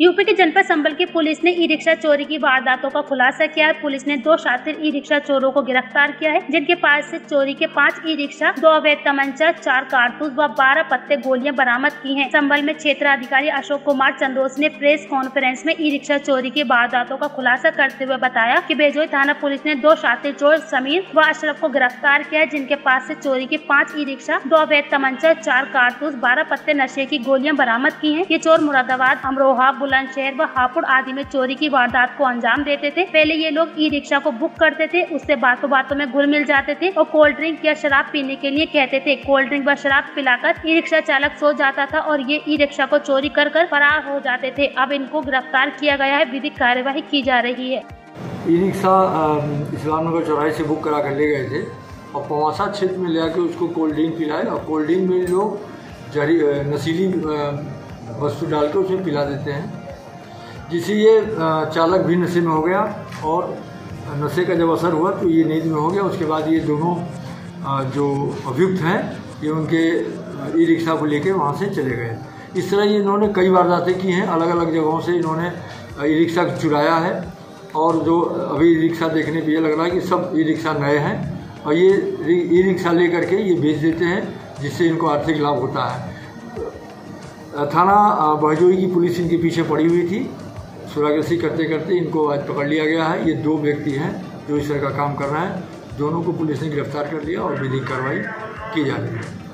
UP के जनपद संबल की पुलिस ने ई रिक्शा चोरी की वारदातों का खुलासा किया पुलिस ने दो शातिर ई रिक्शा चोरों को गिरफ़्तार किया है, जिनके पास से चोरी के पाँच ई रिक्शा दो अवैध तमंचा, चार कारतूस व बारह पत्ते गोलियाँ बरामद की हैं। संबल में क्षेत्र अधिकारी अशोक कुमार चंदोस ने प्रेस कॉन्फ्रेंस में ई रिक्शा चोरी की वारदातों का खुलासा करते हुए बताया की बेजोई थाना पुलिस ने दो शातिर चोर, समीर व अशरफ को गिरफ़्तार किया जिनके पास से चोरी के पाँच ई रिक्शा दो अवैध तमंचा, चार कारतूस, बारह पत्ते नशे की गोलियाँ बरामद की हैं। ये चोर मुरादाबाद, अमरोहा बुलंदशहर व हापुड़ आदि में चोरी की वारदात को अंजाम देते थे। पहले ये लोग ई रिक्शा को बुक करते थे, उससे बातों बातों में घुल मिल जाते थे और कोल्ड ड्रिंक या शराब पीने के लिए कहते थे। कोल्ड ड्रिंक व शराब पिलाकर ई रिक्शा चालक सो जाता था और ये ई रिक्शा को चोरी कर कर फरार हो जाते थे। अब इनको गिरफ़्तार किया गया है। विधिक कार्यवाही की जा रही है। ई रिक्शा इस्लामनगर चौराहे से बुक करा कर ले गए थे। और पवासा क्षेत्र में ले आके उसको कोल्ड ड्रिंक पिलाए। और कोल्ड ड्रिंक में लोग जहरी नशीली वस्तु डाल के उसमें पिला देते हैं। जिससे ये चालक भी नशे में हो गया और नशे का जब असर हुआ तो ये नींद में हो गया। उसके बाद ये दोनों जो अभियुक्त हैं, ये उनके ई रिक्शा को लेके वहाँ से चले गए। इस तरह ये इन्होंने कई वारदातें की हैं। अलग अलग जगहों से इन्होंने ई रिक्शा चुराया है और जो अभी ई रिक्शा देखने पर यह लग रहा है कि सब ई रिक्शा नए हैं और ये ई रिक्शा ले करके ये बेच देते हैं, जिससे इनको आर्थिक लाभ होता है। थाना बहजोई की पुलिस इनके पीछे पड़ी हुई थी। सुरागसी करते करते इनको आज पकड़ लिया गया है। ये दो व्यक्ति हैं जो इस तरह का काम कर रहे हैं। दोनों को पुलिस ने गिरफ़्तार कर लिया और विधिक कार्रवाई की जा रही है।